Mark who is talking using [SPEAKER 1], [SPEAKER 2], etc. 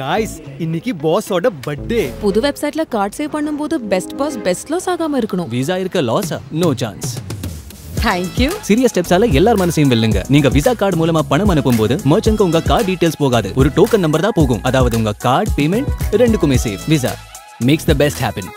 [SPEAKER 1] Guys இன்னைக்கு பாஸோட birthday
[SPEAKER 2] புது வெப்சைட்ல கார்ட் சேவ் பண்ணும்போது பெஸ்ட் பாஸ் பெஸ்ட் லாஸ் ஆகாம இருக்கணும்.
[SPEAKER 3] விசா இருக்க லாஸா நோ சான்ஸ்
[SPEAKER 2] தேங்க்யூ
[SPEAKER 3] சிறிய ஸ்டெப்ஸால எல்லார் மனசையும் வெல்லுங்க. நீங்க விசா கார்டு மூலமா பணம் அனுப்பும்போது மர்ச்சன்க்கு உங்க கார்டு டீடைல்ஸ் போகாது. ஒரு டோக்கன் நம்பர் தான் போகும். அதாவது உங்க கார்டு பேமெண்ட் ரெண்டுக்குமே save Visa makes the best happen